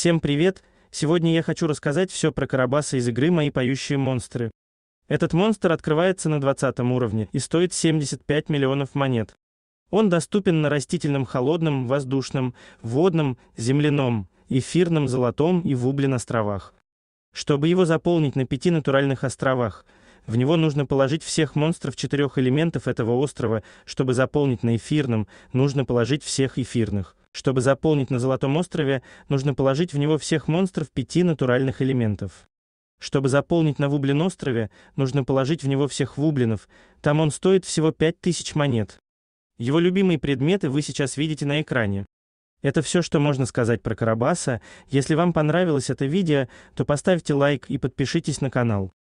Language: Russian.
Всем привет! Сегодня я хочу рассказать все про Карабаса из игры «Мои поющие монстры». Этот монстр открывается на 20 уровне и стоит 75 миллионов монет. Он доступен на растительном холодном, воздушном, водном, земляном, эфирном, золотом и вублин островах. Чтобы его заполнить на пяти натуральных островах, в него нужно положить всех монстров четырех элементов этого острова, чтобы заполнить на эфирном, нужно положить всех эфирных. Чтобы заполнить на Золотом острове, нужно положить в него всех монстров пяти натуральных элементов. Чтобы заполнить на Вублин острове, нужно положить в него всех вублинов, там он стоит всего 5000 монет. Его любимые предметы вы сейчас видите на экране. Это все, что можно сказать про Карабаса. Если вам понравилось это видео, то поставьте лайк и подпишитесь на канал.